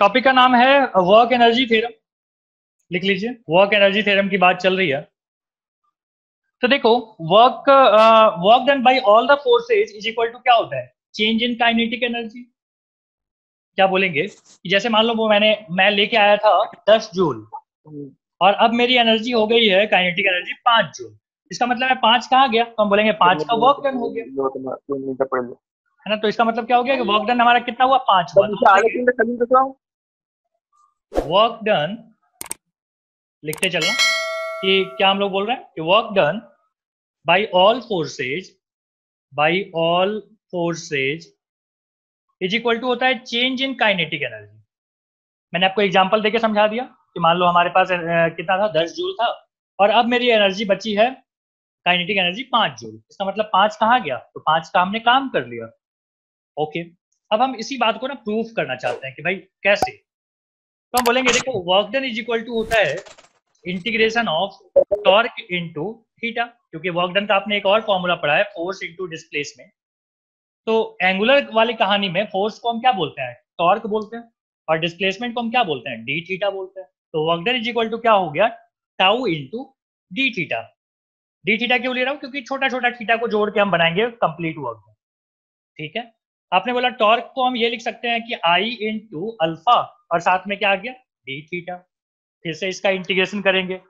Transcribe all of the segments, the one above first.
Topic का नाम है वर्क एनर्जी थ्योरम लिख लीजिए। वर्क एनर्जी थ्योरम की बात चल रही है। तो देखो work work done by all the forces is equal to क्या होता है? चेंज इन काइनेटिक एनर्जी क्या बोलेंगे? कि जैसे मान लो वो मैंने मैं लेके आया था दस जूल और अब मेरी एनर्जी हो गई है काइनेटिक एनर्जी पाँच जूल इसका मतलब है पाँच कहाँ गया? तो हम बोलेंगे पाँच का वर्क डन हो गया। है ना? तो इसका मतलब क्या हो गया कि वर्क डन हमारा कितना हुआ? पाँच हुआ। वर्क डन लिखते चलना कि क्या हम लोग बोल रहे हैं? कि work done by all forces by all forces is equal to होता है चेंज इन काइनेटिक एनर्जी मैंने आपको एग्जांपल देके समझा दिया कि मान लो हमारे पास कितना था? दस जूल था। और अब मेरी एनर्जी बची है काइनेटिक एनर्जी पाँच जूल इसका मतलब पाँच कहाँ गया? तो पाँच का हमने काम कर लिया। ओके अब हम इसी बात को ना प्रूफ करना चाहते हैं कि भाई कैसे? तो हम बोलेंगे, देखो work done is equal to होता है integration of torque into theta क्योंकि वर्क डन का आपने एक और फॉर्मूला पढ़ा है फोर्स इनटू डिस्प्लेसमेंट तो एंगुलर वाली कहानी में फोर्स को हम क्या बोलते हैं? टॉर्क बोलते हैं और डिस्प्लेसमेंट को हम क्या बोलते हैं? डी थीटा बोलते हैं. तो work done is equal to क्या हो गया? Tau into d theta d theta क्यों ले रहा हूँ? क्योंकि छोटा छोटा थीटा को जोड़ के हम बनाएँगे कंप्लीट वर्क ठीक है? आपने बोला टॉर्क को हम ये लिख सकते हैं कि आई इन टू अल्फ़ा और साथ में क्या आ गया? डी थीटा फिर से इसका इंटीग्रेशन करेंगे।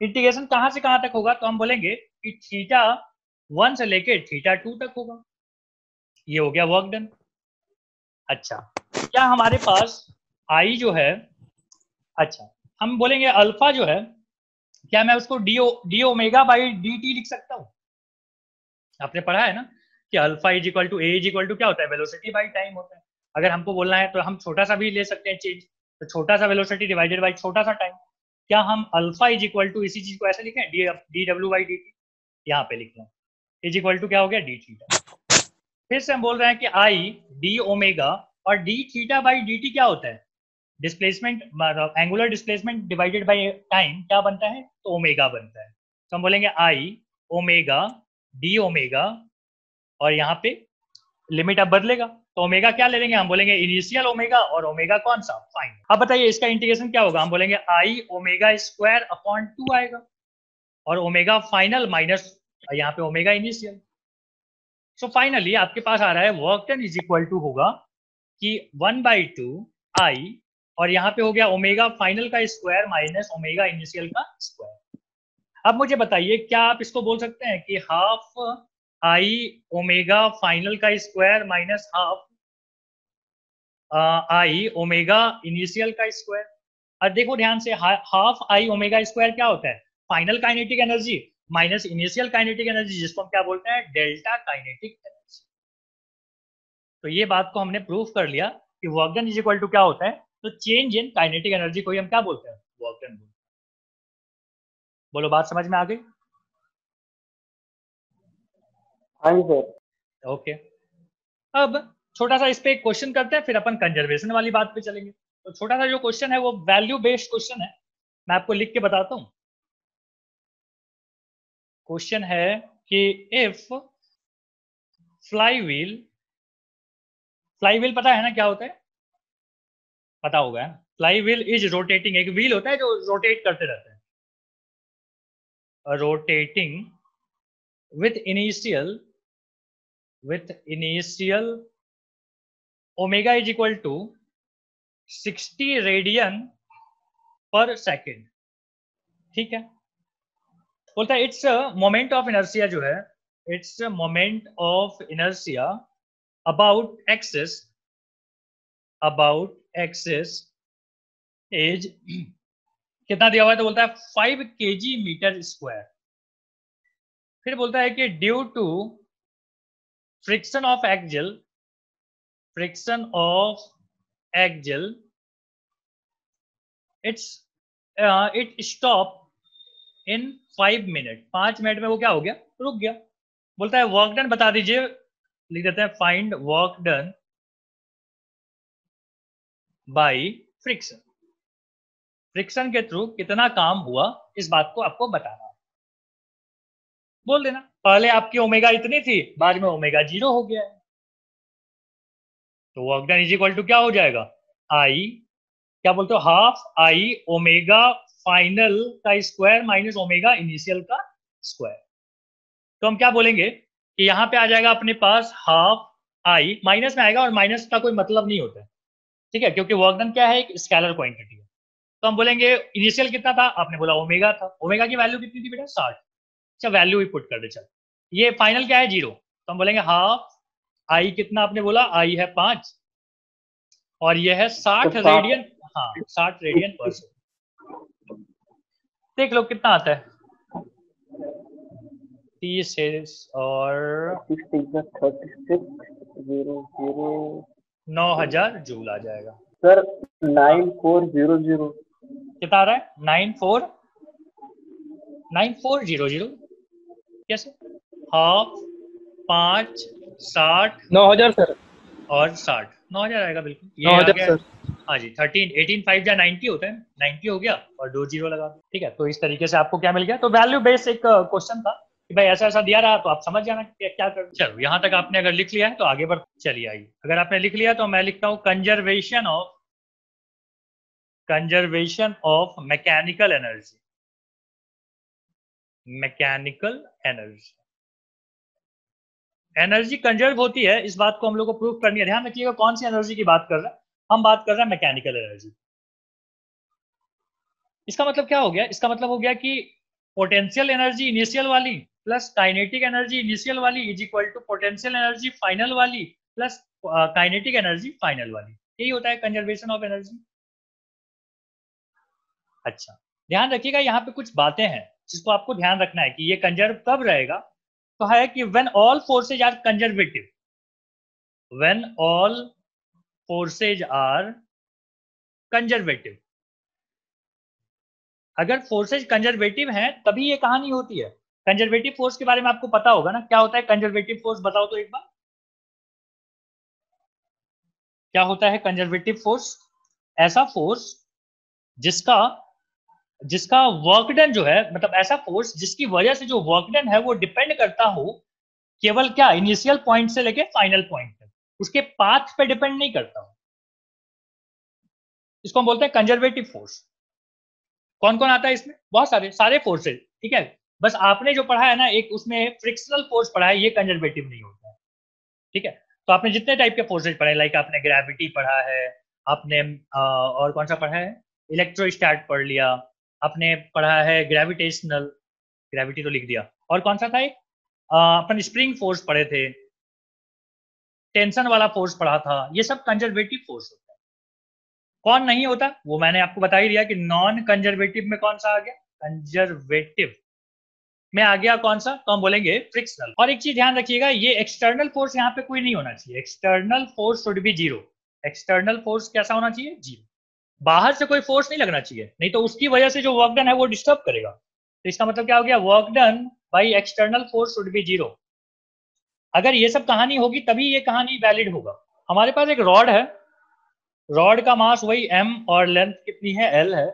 इंटीग्रेशन कहाँ से कहाँ तक होगा? तो हम बोलेंगे कि थीटा वन से लेके थीटा टू तक होगा। ये हो गया वर्क डन अच्छा। क्या हमारे पास आई जो है अच्छा हम बोलेंगे अल्फ़ा जो है, क्या मैं उसको d d omega by d t लिख सकता हूँ? आपने पढ़ा है ना कि alpha is equal to a is equal to क्या होता है? वेलोसिटी बाई टाइम होता है। अगर हमको बोलना है तो हम छोटा सा भी ले सकते हैं चेंज तो छोटा सा वेलोसिटी डिवाइडेड बाई छोटा सा टाइम क्या हम अल्फ़ा इज़ इक्वल टू इसी चीज़ को ऐसे लिखें? D D W by D T यहाँ पे लिख लें इज़ इक्वल टू क्या हो गया? डी थीटा फिर से हम बोल रहे हैं कि आई डी ओमेगा और d theta by d t क्या होता है? Displacement angular displacement divided by time क्या बनता है? तो ओमेगा बनता है. तो हम बोलेंगे आई ओमेगा डी ओमेगा और यहाँ पे लिमिट अब बदलेगा. तो ओमेगा क्या ले लेंगे? हम बोलेंगे इनिशियल ओमेगा और ओमेगा कौन सा? फाइन अब बताइए, इसका इंटीग्रेशन क्या होगा? हम बोलेंगे I omega square upon two आएगा और ओमेगा फाइनल माइनस यहाँ पे ओमेगा इनिशियल सो फाइनली आपके पास आ रहा है work done is equal to होगा कि वन बाई टू आई और यहाँ पे हो गया ओमेगा फाइनल का स्क्वायर माइनस ओमेगा इनिशियल का स्क्वायर अब मुझे बताइए, क्या आप इसको बोल सकते हैं कि हाफ़ आई ओमेगा फाइनल का square minus half I omega initial का स्क्वायर अब देखो ध्यान से हाफ़ आई ओमेगा स्क्वायर क्या होता है? Final kinetic energy minus initial kinetic energy जिसको हम क्या बोलते हैं? डेल्टा काइनेटिक एनर्जी तो ये बात को हमने प्रूफ कर लिया कि work done is equal to क्या होता है? तो चेंज इन काइनेटिक एनर्जी को ही हम क्या बोलते हैं? वर्क डन बोलते हैं। बोलो, बात समझ में आ गई? हाँ जी सर ओके अब छोटा सा इस पे एक क्वेश्चन करते हैं, फिर अपन कंजर्वेशन वाली बात पे चलेंगे। तो छोटा सा जो क्वेश्चन है, वो वैल्यू बेस्ड क्वेश्चन है। मैं आपको लिख के बताता हूँ। क्वेश्चन है कि if fly wheel fly wheel पता है ना क्या होता है? पता होगा फ्लाई व्हील इज़ रोटेटिंग एक व्हील होता है जो रोटेट करते रहते हैं। Rotating with initial with initial omega is equal to 60 radian per second ठीक है? बोलता है इट्स मोमेंट ऑफ़ इनर्सिया जो है it's moment of inertia about axis about axis as कितना दिया हुआ है? तो बोलता है फाइव के जी मीटर स्क्वायर फिर बोलता है कि due to friction of axle friction of axle it's it stop in five minute पाँच मिनट में वो क्या हो गया? रुक गया। बोलता है वर्क डन बता दीजिए। लिख देते हैं find work done by friction friction के थ्रू कितना काम हुआ? इस बात को आपको बताना बोल देना। पहले आपकी ओमेगा इतनी थी, बाद में ओमेगा ज़ीरो हो गया है। तो work done is equal to क्या हो जाएगा? आई क्या बोलते हो? हाफ़ आई ओमेगा फाइनल का स्क्वायर माइनस ओमेगा इनिशियल का स्क्वायर तो हम क्या बोलेंगे? कि यहाँ पे आ जाएगा अपने पास हाफ़ आई माइनस में आएगा और माइनस का कोई मतलब नहीं होता है। ठीक है? क्योंकि वर्क डन क्या है? एक स्केलर क्वांटिटी है। तो हम बोलेंगे इनिशियल कितना था? आपने बोला ओमेगा था। ओमेगा की वैल्यू कितनी थी बेटा? साठ। अच्छा वैल्यू भी पुट कर दे चल। ये फाइनल क्या है? ज़ीरो तो हम बोलेंगे हाफ़ आई कितना आपने बोला? आई है पाँच। और ये है साठ तो रेडियन हाँ साठ रेडियन पर सेकंड देख लो कितना आता है। तीस है और नौ हज़ार जूल आ जाएगा। Sir nine four zero zero कितना आ रहा है? Nine four nine four zero zero कैसे हाफ़ पाँच साठ। नौ हज़ार सर और साठ। नौ हज़ार आएगा बिल्कुल। ये नौ हज़ार सर हाँ जी थर्टीन एटीन फाइव या नाइनटी होता है। नाइनटी हो गया और दो ज़ीरो लगा। दो। ठीक है तो इस तरीके से आपको क्या मिल गया? तो वैल्यू बेस्ड एक क्वेश्चन था कि भाई ऐसा ऐसा दिया रहा तो आप समझ जाना कि क्या कर चलो यहाँ तक आपने अगर लिख लिया है तो आगे बढ़ चलिए आइए। अगर आपने लिख लिया तो मैं लिखता हूँ conservation of conservation of mechanical energy mechanical energy. Energy conserve होती है, इस बात को हम लोग को प्रूफ करनी है। ध्यान रखिएगा, कौन सी एनर्जी की बात कर रहे हैं? हम बात कर रहे हैं मैकेनिकल एनर्जी इसका मतलब क्या हो गया? इसका मतलब हो गया कि पोटेंशियल एनर्जी इनिशियल वाली प्लस काइनेटिक एनर्जी इनिशियल वाली is equal to potential energy final वाली प्लस काइनेटिक एनर्जी फाइनल वाली। यही होता है कंजर्वेशन ऑफ़ एनर्जी अच्छा ध्यान रखिएगा, यहाँ पे कुछ बातें हैं। जिसको आपको ध्यान रखना है कि ये कंजर्व कब रहेगा तो है कि when all forces are conservative when all forces are conservative अगर फोर्सेज कंजर्वेटिव हैं, तभी ये कहानी होती है। कंजर्वेटिव फोर्स के बारे में आपको पता होगा ना, क्या होता है कंजर्वेटिव फोर्स बताओ तो एक बार। क्या होता है कंजर्वेटिव फोर्स ऐसा फोर्स जिसका जिसका वर्क डन जो है मतलब ऐसा फोर्स जिसकी वजह से जो वर्क डन है वो डिपेंड करता हो केवल क्या इनिशियल पॉइंट से लेके फाइनल पॉइंट तक। उसके पाथ पे डिपेंड नहीं करता हो। इसको हम बोलते हैं कंजर्वेटिव फोर्स कौन कौन आता है इसमें? बहुत सारे सारे फोर्सेज ठीक है? बस आपने जो पढ़ा है ना एक उसमें फ्रिक्शनल फोर्स पढ़ा है ये कंजर्वेटिव नहीं होता है ठीक है? तो आपने जितने टाइप के फोर्सेज पढ़े लाइक आपने ग्रेविटी पढ़ा है आपने आ, और कौन सा पढ़ा है? इलेक्ट्रोस्टैट पढ़ लिया आपने पढ़ा है ग्रेविटेशनल ग्रेविटी तो लिख दिया। और कौन सा था एक अपन स्प्रिंग फोर्स पढ़े थे। टेंशन वाला फोर्स पढ़ा था। ये सब कंजर्वेटिव फोर्स होता है। कौन नहीं होता? वो मैंने आपको बता ही दिया कि नॉन कंजर्वेटिव में कौन सा आ गया? कंजर्वेटिव में आ गया कौन सा? तो हम बोलेंगे फ्रिक्शनल और एक चीज़ ध्यान रखिएगा, ये एक्सटर्नल फोर्स यहाँ पे कोई नहीं होना चाहिए। External force should be zero external force कैसा होना चाहिए? ज़ीरो बाहर से कोई फोर्स नहीं लगना चाहिए। नहीं तो उसकी वजह से जो वर्क डन है वो डिस्टर्ब करेगा। तो इसका मतलब क्या हो गया? Work done by external force should be zero अगर ये सब कहानी होगी, तभी ये कहानी वैलिड होगा। हमारे पास एक रॉड है। रॉड का मास वही एम और लेंथ कितनी है? एल है।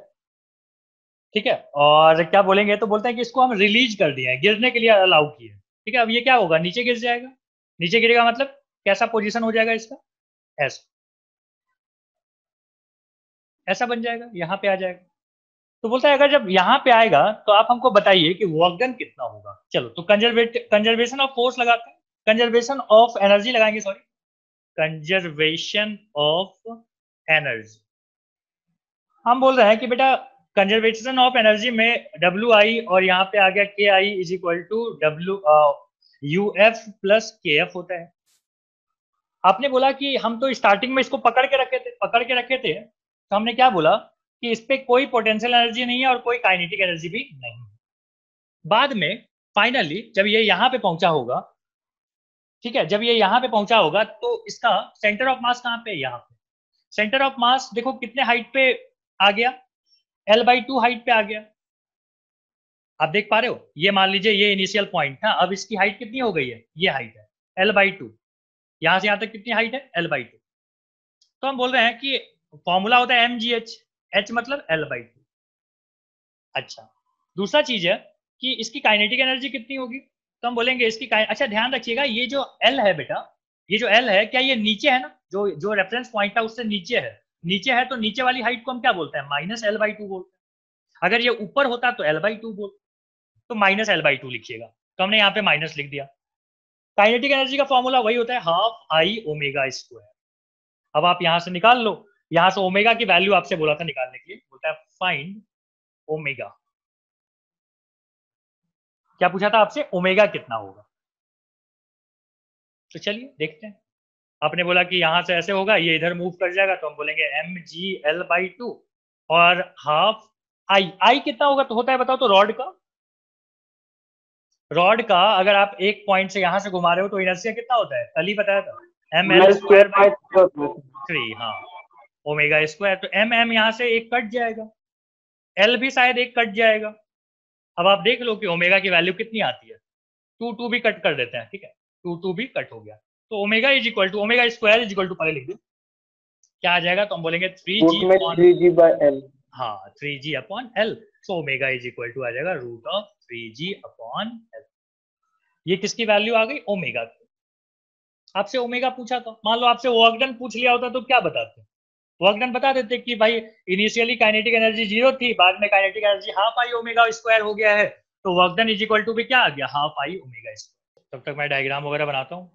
ठीक है? और क्या बोलेंगे? तो बोलते हैं कि इसको हम रिलीज़ कर दिए गिरने के लिए अलाउ किए ठीक है? अब ये क्या होगा? नीचे गिर जाएगा। नीचे गिरेगा मतलब कैसा पोजीशन हो जाएगा इसका? ऐसा ऐसा बन जाएगा, यहाँ पे आ जाएगा। तो बोलता है, अगर जब यहाँ पे आएगा तो आप हमको बताइए कि वर्क डन कितना होगा। चलो तो कंजर्वेट कंजर्वेशन ऑफ़ फोर्स लगाते हैं। कंजर्वेशन ऑफ़ एनर्जी लगाएँगे सॉरी कंजर्वेशन ऑफ़ एनर्जी हम बोल रहे हैं कि बेटा कंजर्वेशन ऑफ़ एनर्जी में डब्ल्यू आई और यहाँ पे आ गया k I is equal to W u f plus k f होता है। आपने बोला कि हम तो स्टार्टिंग में इसको पकड़ के रखे थे, पकड़ के रखे थे। तो हमने क्या बोला कि इस पर कोई पोटेंशियल एनर्जी नहीं है और कोई काइनेटिक एनर्जी भी नहीं है। बाद में फाइनली जब ये यहाँ पे पहुँचा होगा, ठीक है, जब ये यहाँ पे पहुँचा होगा तो इसका सेंटर ऑफ़ मास कहाँ पे? यहाँ पे। सेंटर ऑफ़ मास देखो कितने हाइट पे आ गया। एल बाई टू हाइट पे आ गया। आप देख पा रहे हो? ये मान लीजिए ये इनिशियल पॉइंट था, अब इसकी हाइट कितनी हो गई है? ये हाइट है। एल बाई टू यहाँ से यहाँ तक कितनी हाइट है? एल बाई टू तो हम बोल रहे हैं कि फॉर्मूला होता है एम जी एच एच मतलब एल बाई टू अच्छा। दूसरा चीज़ है कि इसकी काइनेटिक एनर्जी कितनी होगी? तो हम बोलेंगे इसकी अच्छा ध्यान रखिएगा, ये जो एल है बेटा, ये जो एल है, क्या ये नीचे है ना? जो जो रेफरेंस पॉइंट था उससे नीचे है। नीचे है तो नीचे वाली हाइट को हम क्या बोलते हैं? माइनस एल बाई टू बोलते हैं। अगर ये ऊपर होता तो एल बाई टू बोल तो माइनस एल बाई टू लिखिएगा। तो हमने यहाँ पे माइनस लिख दिया। काइनेटिक एनर्जी का फॉर्मूला वही होता है हाफ़ आई ओमेगा स्क्वायर अब आप यहाँ से निकाल लो। यहाँ से ओमेगा की वैल्यू आपसे बोला था निकालने के लिए बोलता है फाइंड ओमेगा. क्या पूछा था आपसे? ओमेगा कितना होगा? तो चलिए देखते हैं। आपने बोला कि यहाँ से ऐसे होगा ये इधर मूव कर जाएगा तो हम बोलेंगे m g l by two और हाफ़ आई आई कितना होगा? तो होता है बताओ तो रॉड का। रॉड का अगर आप एक पॉइंट से यहाँ से घुमा रहे हो तो इनर्सिया कितना होता है? कल ही बताया था। M l square by three हाँ। ओमेगा स्क्वायर तो एम एम यहाँ से एक कट जाएगा। एल भी शायद एक कट जाएगा। अब आप देख लो कि ओमेगा की वैल्यू कितनी आती है। टू टू भी कट कर देते हैं ठीक है? टू टू भी कट हो गया। तो omega is equal to omega square is equal to पहले लिख दो। क्या आ जाएगा? तो हम बोलेंगे three g three g by l हाँ three g upon l so omega is equal to आ जाएगा root of three g upon l ये किसकी वैल्यू आ गई? ओमेगा की। आपसे ओमेगा पूछा था। मान लो आपसे वर्क डन पूछ लिया होता तो क्या बताते? वर्क डन बता देते कि भाई इनिशियली काइनेटिक एनर्जी ज़ीरो थी, बाद में kinetic energy half I omega square हो गया है। तो work done is equal to भी क्या आ गया? हाफ़ आई ओमेगा स्क्वायर तब तक मैं डायग्राम वगैरह बनाता हूँ।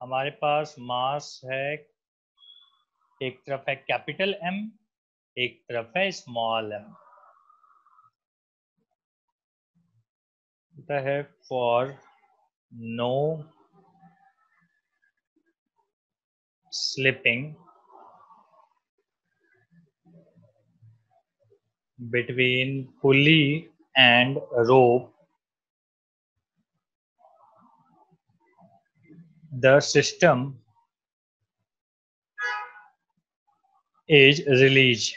हमारे पास मास है, एक तरफ़ है कैपिटल एम एक तरफ़ है स्मॉल एम है for no slipping between pulley and rope. The system is released.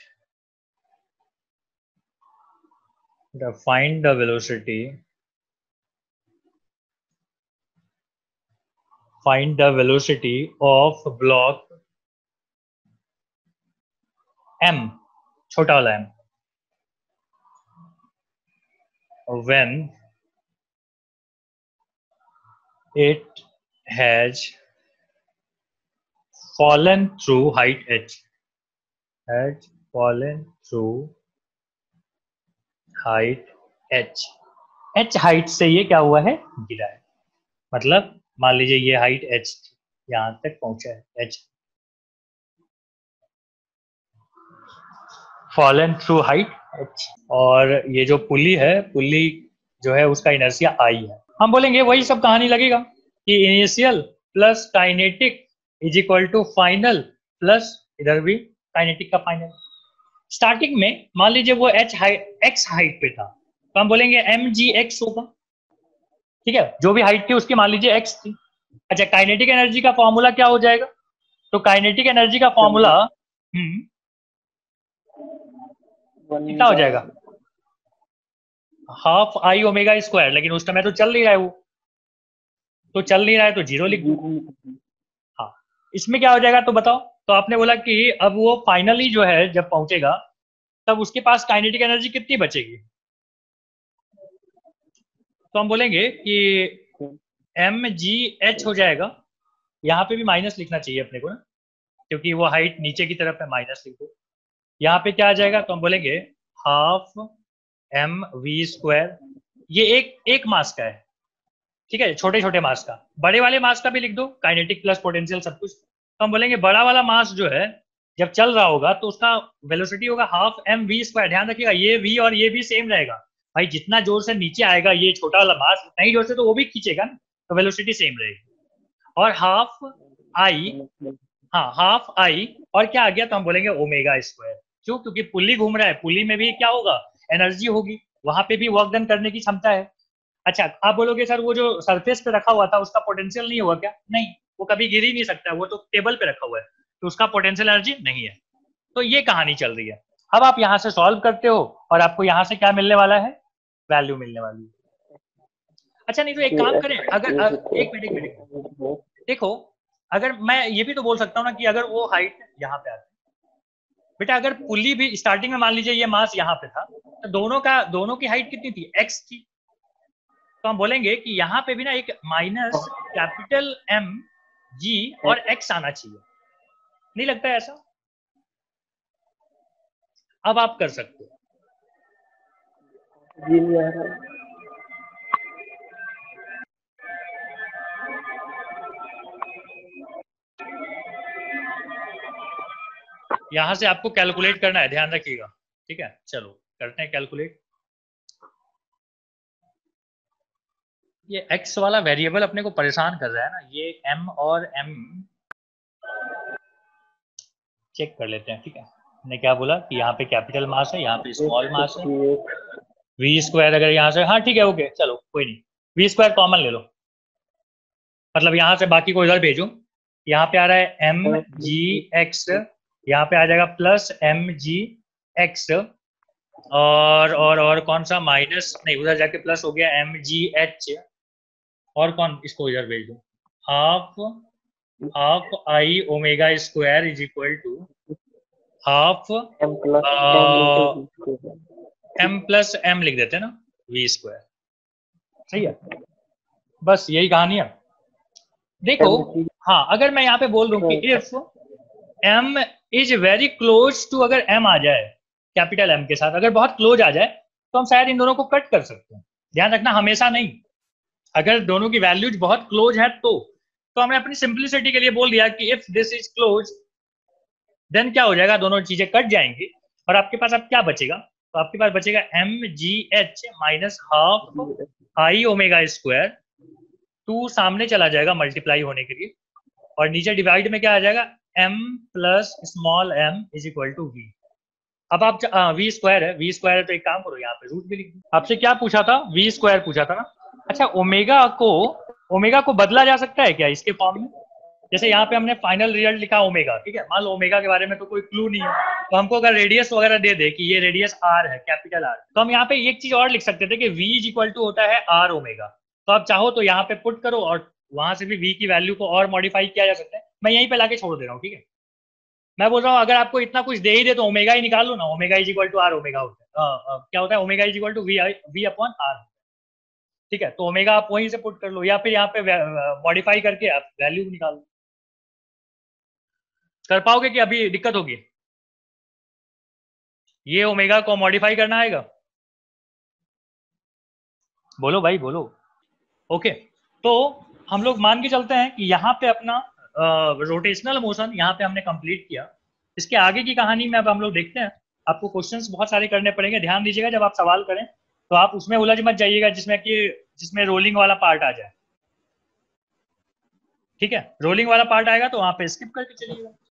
Find the velocity find the velocity of block m छोटा वाला m when it has fallen through height h has fallen through height h h height से ये क्या हुआ है गिरा है मतलब मान लीजिए ये हाइट एच यहाँ तक पहुँचा है h fallen through height h और ये जो पुली है, पुली जो है उसका इनर्सिया आई है। हम बोलेंगे वही सब कहानी लगेगा कि initial plus kinetic is equal to final plus इधर भी काइनेटिक का फाइनल स्टार्टिंग में मान लीजिए वो एच हाइट एक्स हाइट पे था तो हम बोलेंगे एम जी एक्स होगा। ठीक है? जो भी हाइट थी उसकी मान लीजिए एक्स थी। अच्छा काइनेटिक एनर्जी का फॉर्मूला क्या हो जाएगा? तो काइनेटिक एनर्जी का फॉर्मूला हम्म कितना हो जाएगा? हाफ़ आई ओमेगा स्क्वायर लेकिन उस समय तो चल नहीं रहा है वो। तो चल नहीं रहा है तो ज़ीरो लिख हाँ इसमें क्या हो जाएगा तो बताओ। तो आपने बोला कि अब वो फाइनली जो है, जब पहुंचेगा, तब उसके पास काइनेटिक एनर्जी कितनी बचेगी? तो हम बोलेंगे कि एम जी एच हो जाएगा। यहाँ पे भी माइनस लिखना चाहिए अपने को ना, क्योंकि वो हाइट नीचे की तरफ़ है माइनस लिख दो। यहाँ पे क्या आ जाएगा तो हम बोलेंगे हाफ़ एम वी स्क्वायर ये एक एक मास का है, ठीक है छोटे छोटे मास का। बड़े वाले मास का भी लिख दो काइनेटिक प्लस पोटेंशियल सब कुछ। तो हम बोलेंगे बड़ा वाला मास जो है, जब चल रहा होगा तो उसका वेलोसिटी होगा हाफ़ एम वी स्क्वायर ध्यान रखिएगा, ये वी और ये भी सेम रहेगा। भाई, जितना ज़ोर से नीचे आएगा ये छोटा वाला मास उतना ही ज़ोर से तो वो भी खींचेगा ना तो वेलोसिटी सेम रहेगी। और हाफ़ आई हाँ हाफ़ आई और क्या आ गया तो हम बोलेंगे ओमेगा स्क्वायर क्यों? क्योंकि पुली घूम रहा है, पुली में भी क्या होगा? एनर्जी होगी। वहाँ पे भी वर्क डन करने की क्षमता है। अच्छा आप बोलोगे, सर, वो जो सरफेस पे रखा हुआ था, उसका पोटेंशियल नहीं हुआ क्या? नहीं, वो कभी गिर ही नहीं सकता, वो तो टेबल पे रखा हुआ है तो उसका पोटेंशियल एनर्जी नहीं है। तो ये कहानी चल रही है। अब आप यहाँ से सॉल्व करते हो, और आपको यहाँ से क्या मिलने वाला है? वैल्यू मिलने वाली है। अच्छा नहीं तो एक काम करें अगर, अगर एक मिनट एक मिनट देखो अगर मैं ये भी तो बोल सकता हूँ ना कि अगर वो हाइट यहाँ पे आती बेटा अगर पुली भी स्टार्टिंग में मान लीजिए ये मास यहाँ पे था तो दोनों का दोनों की हाइट कितनी थी? एक्स थी। तो तो हम बोलेंगे कि यहाँ पे भी ना एक माइनस कैपिटल एम जी और एक्स आना चाहिए। नहीं लगता है ऐसा? अब आप कर सकते हो। जी नहीं आ रहा। यहाँ से आपको कैलकुलेट करना है ध्यान रखिएगा। ठीक है? चलो करते हैं कैलकुलेट ये x वाला वेरिएबल अपने को परेशान कर रहा है ना ये m और m चेक कर लेते हैं ठीक है? ने क्या बोला कि यहाँ पे कैपिटल मास है यहाँ पे स्मॉल मास है। वी स्क्वायर अगर यहाँ से हाँ ठीक है ओके चलो कोई नहीं। वी स्क्वायर कॉमन ले लो। मतलब यहाँ से बाकी को इधर भेजो। यहाँ पे आ रहा है एम जी एक्स यहाँ पे आ जाएगा प्लस एम जी एक्स और और और कौन सा? माइनस नहीं उधर जाके प्लस हो गया एम जी एच और कौन? इसको इधर भेज। दो half half I omega square is equal to half m plus m लिख देते हैं ना वी स्क्वायर सही है? बस यही कहानी है। देखो हाँ अगर मैं यहाँ पे बोल दूँ कि if m is very close to अगर एम आ जाए कैपिटल एम के साथ अगर बहुत क्लोज आ जाए तो हम शायद इन दोनों को कट कर सकते हैं। ध्यान रखना हमेशा नहीं। अगर दोनों की वैल्यूज़ बहुत क्लोज है तो तो हमने अपनी सिंप्लिसिटी के लिए बोल दिया कि if this is close then क्या हो जाएगा? दोनों चीज़ें कट जाएँगी और आपके पास अब क्या बचेगा? तो आपके पास बचेगा m g h minus half I omega square two सामने चला जाएगा मल्टीप्लाई होने के लिए और नीचे डिवाइड में क्या आ जाएगा? M plus small m is equal to v अब आप वी स्क्वायर है। वी स्क्वायर है तो एक काम करो, यहाँ पे रूट भी लिख दो। आपसे क्या पूछा था? वी स्क्वायर पूछा था ना? अच्छा ओमेगा को ओमेगा को बदला जा सकता है क्या इसके फॉर्म में? जैसे यहाँ पे हमने फाइनल रिज़ल्ट लिखा ओमेगा ठीक है? मान लो ओमेगा के बारे में तो कोई क्लू नहीं है। तो हमको अगर रेडियस वगैरह दे दे कि ये रेडियस आर है कैपिटल आर तो हम यहाँ पे एक चीज़ और लिख सकते थे कि वी इज़ इक्वल टू होता है आर ओमेगा तो आप चाहो तो यहाँ पे पुट करो और वहाँ से भी वी की वैल्यू को और मॉडिफाई किया जा सकता है। मैं यहीं पे लाके छोड़ दे रहा हूँ, ठीक है? मैं बोल रहा हूँ, अगर आपको इतना कुछ दे ही दे तो ओमेगा ही निकाल लो ना। Omega is equal to r omega होता है। क्या होता है? Omega is equal to v v upon r ठीक है? तो ओमेगा आप वहीं से पुट कर लो या फिर यहाँ पे मॉडिफाई करके आप वैल्यू निकाल लो। कर पाओगे कि अभी दिक्कत होगी? ये ओमेगा को मॉडिफाई करना आएगा। बोलो भाई, बोलो। ओके तो हम लोग मान के चलते हैं कि यहाँ पे अपना रोटेशनल मोशन यहाँ पे हमने कंप्लीट किया। इसके आगे की कहानी में अब हम लोग देखते हैं। आपको क्वेश्चंस बहुत सारे करने पड़ेंगे। ध्यान दीजिएगा, जब आप सवाल करें तो आप उसमें उलझ मत जाइएगा, जिसमें कि, जिसमें रोलिंग वाला पार्ट आ जाए। ठीक है? रोलिंग वाला पार्ट आएगा तो वहाँ पे स्किप करके चलिएगा।